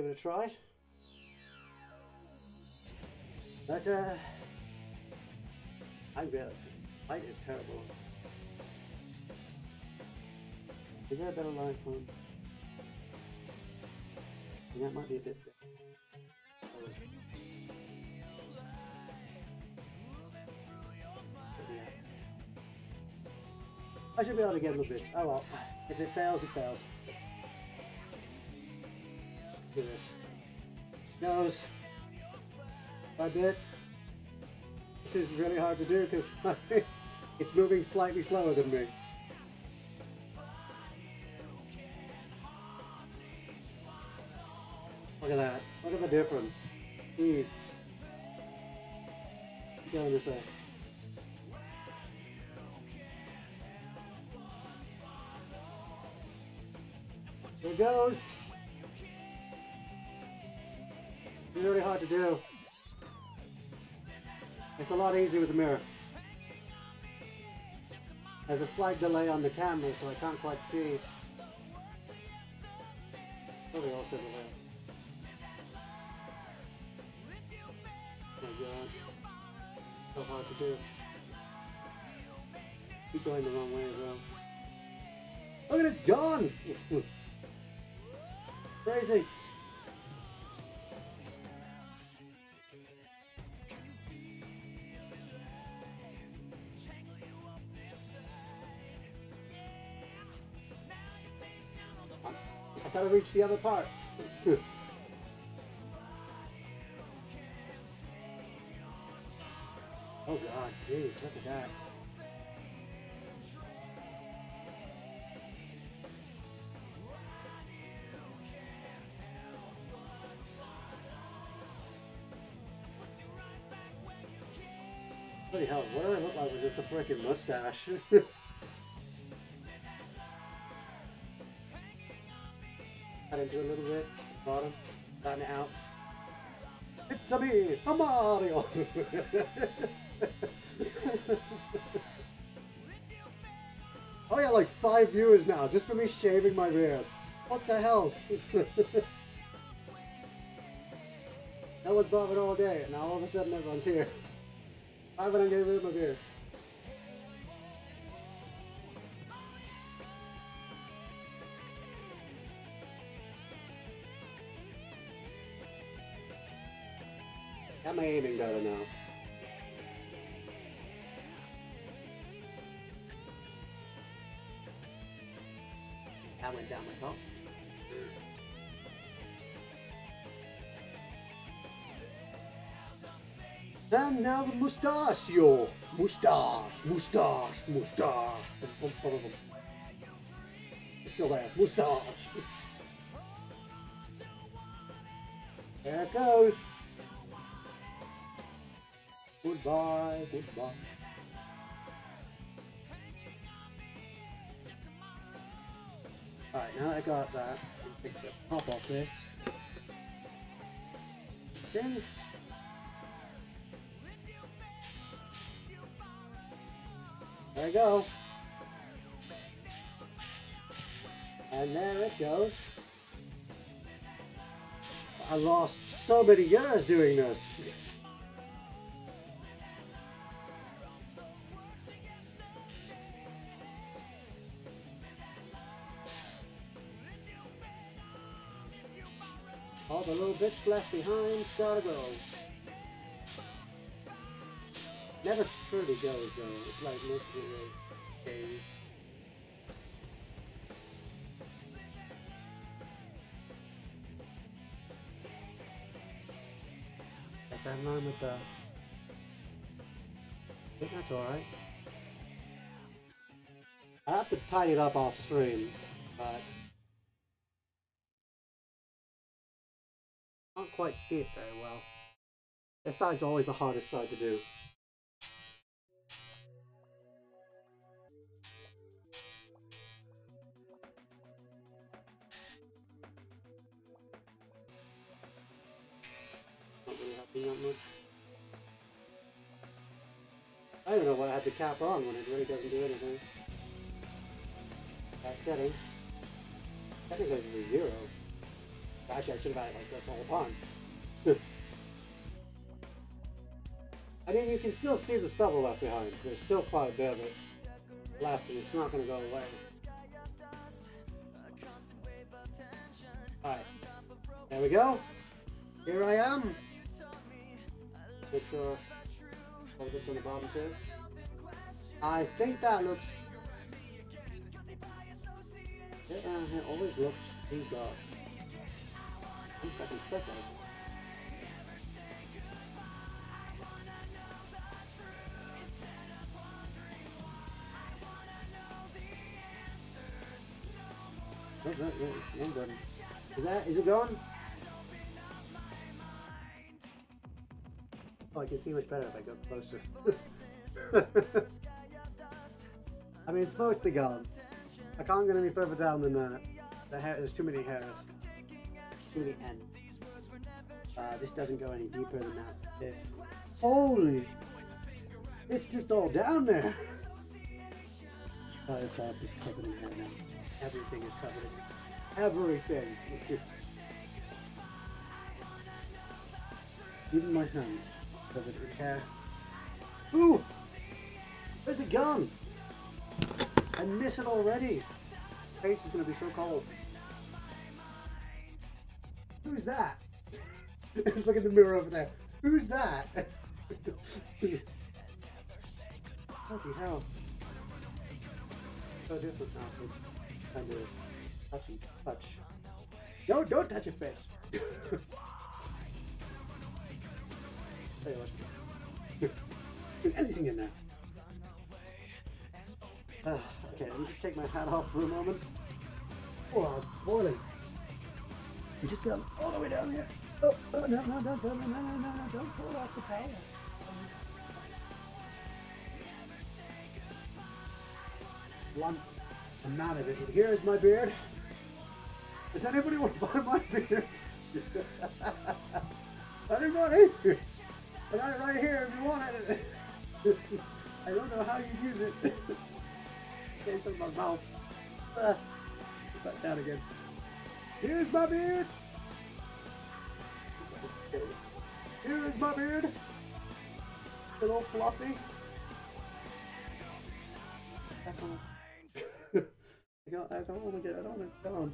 Give it a try. But uh, I really, light is terrible. Is there a better light one? That might be a bit. Yeah. I should be able to get a little bit. Oh well, if it fails, it fails. Do this. Nose. By bit. This is really hard to do because it's moving slightly slower than me. Look at that. Look at the difference. Jeez. Keep going this way. There goes. It's really hard to do. It's a lot easier with the mirror. There's a slight delay on the camera, so I can't quite see. Probably also delay. Oh my god. So hard to do. Keep going the wrong way as well. Look at it, it's gone! Crazy. I gotta reach the other part. oh god, jeez, look at that. Bloody hell, what do I look like with just a freaking mustache? into a little bit, bottom, gotten it out. It's a me, a Mario! oh yeah, like five viewers now, just for me shaving my beard. What the hell? no one's bothered all day, and now all of a sudden everyone's here. I get rid of my beard? Got my aiming better now. That went down my top. And now the mustachio. Mustache, mustache, mustache. It's still there. Mustache. There it goes. Goodbye, goodbye. Alright, now I got that, take the top off this. Then There we go. And there it goes. I lost so many years doing this. All the little bits left behind gotta go. Never truly goes though. It's like most of days. Got that with uh, the. I think that's alright. I have to tidy it up off screen, but quite see it very well. This side's always the hardest side to do. I don't know why I had the cap on when it really doesn't do anything. That settings. Technically it's a zero. Actually, I should have had it like this the time. I mean, you can still see the stubble left behind. There's still quite a bit of it left, and it's not going to go away. Alright. There we go. Here I am. Make sure all the bits on the bottom too. I think that looks. It always looks too dark. Is that, is it going? Oh, I can see much better if I go closer. I mean, it's mostly gone. I can't get any further down than that. The hair, there's too many hairs. Many ends. Uh, this doesn't go any deeper than that. It, holy! It's just all down there. Uh, it's all just covered in hair now. Everything is covered in everything. Even my hands covered in hair. Ooh! Where's it gun! I miss it already. Face is gonna be so cold. Who's that? Just look at the mirror over there. Who's that? Holy hell. So different now. It's kind of touchy touch. No, don't touch your face. You what. Anything in there. Uh, okay, let me just take my hat off for a moment. Oh, boiling. You just got all the way down here. Oh, oh no, no, no, no, no, no, no, no, don't fall off the towel. One, I'm out of it. And here's my beard. Does anybody want to buy my beard? anybody? I got it right here if you want it. I don't know how you use it. it's in my mouth. Uh, back down again. Here's my beard. Here is my beard. A little fluffy. I don't, I don't, I don't want to get it on it. Gone.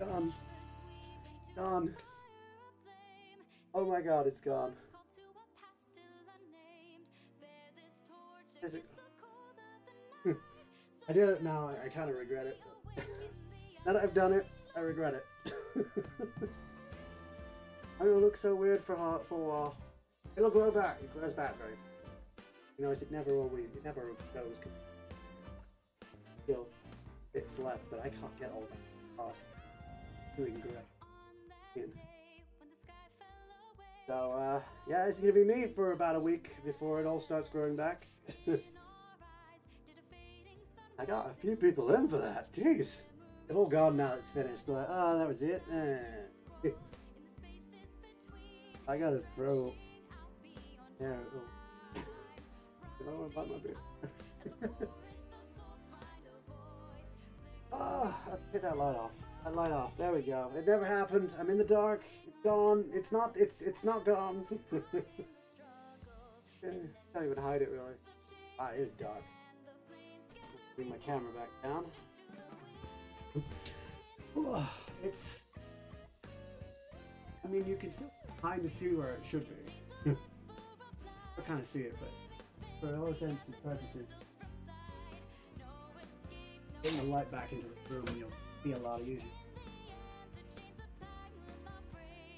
Gone. Gone. Oh my god, it's gone. I did it now. I kind of regret it. now that I've done it, I regret it. I mean, it look so weird for a- for a while. It'll grow back. It grows back, right? You know, it never always, it never goes. Still, bits left, but I can't get all that off. Doing great. So, uh, yeah, it's gonna be me for about a week before it all starts growing back. I got a few people in for that. Jeez. They've all gone now it's finished. Like, oh, that was it. Eh. I gotta throw. Yeah. Oh. I want to bite my. Ah, oh, take that light off. That light off. There we go. It never happened. I'm in the dark. It's gone. It's not. It's it's not gone. Can't even hide it really. Ah, it is dark. Bring my camera back down. It's. I mean, you can still kind of see where it should be. I kind of see it, but for all intents and purposes, bring the light back into the room, and you'll see a lot easier.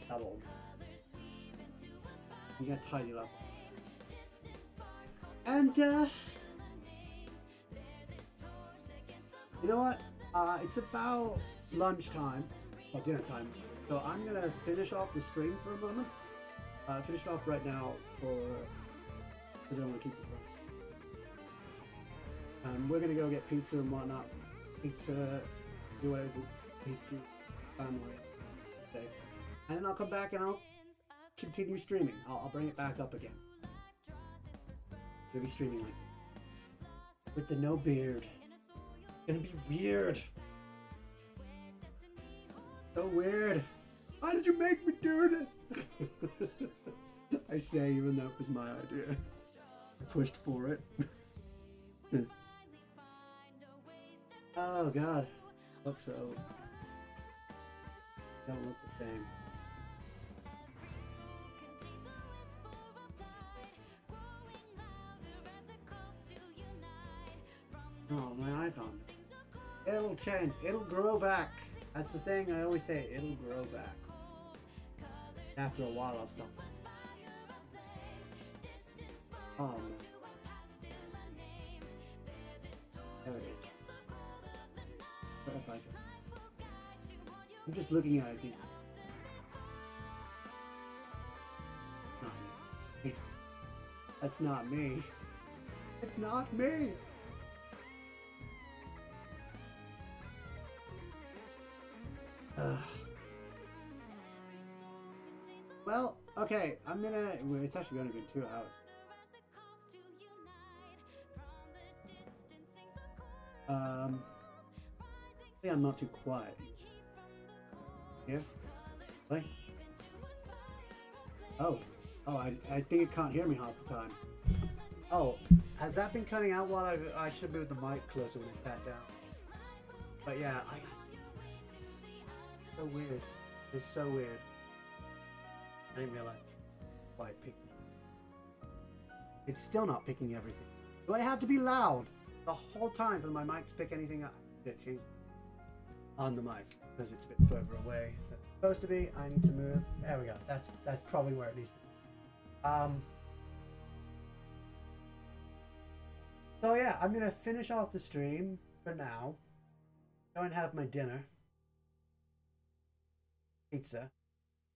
Double. You gotta tidy it up. And uh, you know what? Uh, it's about lunchtime, or dinner time. So I'm gonna finish off the stream for a moment. Uh, finish it off right now for because I don't want to keep it running. Um, we're gonna go get pizza and whatnot. Pizza, do whatever we to family day. And then I'll come back and I'll continue streaming. I'll, I'll bring it back up again. Gonna be streaming like with the no beard. Weird. So weird. Why did you make me do this? I say, even though it was my idea. I pushed for it. oh god. Looks so. Don't look the same. Oh, my icon. It'll change. It'll grow back. That's the thing I always say. It'll grow back. After a while, I'll stop. Oh, no. There it is. What if I I'm just looking at it. Not me. That's not me. It's not me. I'm gonna. well, It's actually gonna be two hours. Um, I I'm not too quiet. Yeah. Like. Oh, oh, I, I think it can't hear me half the time. Oh, has that been cutting out while I I should move the mic closer when it's sat down? But yeah, I. So weird. It's so weird. I didn't realize it picked. It's still not picking everything. Do I have to be loud the whole time for my mic to pick anything up? It changed on the mic because it's a bit further away than it's supposed to be. I need to move. There we go. That's that's probably where it needs to be. Um. So yeah, I'm gonna finish off the stream for now. Go and have my dinner. Pizza.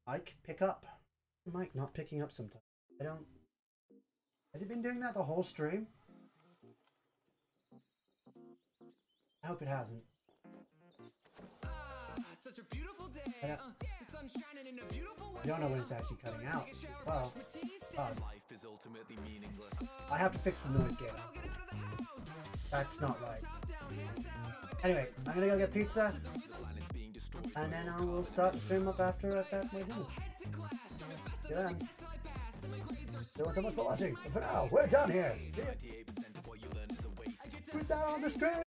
Mic, pick up. Mic not picking up sometimes. I don't. Has he been doing that the whole stream? I hope it hasn't. Such a beautiful day. I don't, Uh, the sun's shining in a beautiful way. I don't know when it's actually cutting out. Well, uh, Life is ultimately meaningless. I have to fix the noise gate. That's not right. Anyway, I'm gonna go get pizza, Planet's being destroyed. and then I will start the stream up after I've had my dinner. See you then. Thanks so much for watching. And for now, we're done here. See ya. 98% of what you learn is a waste. Who's on the stream?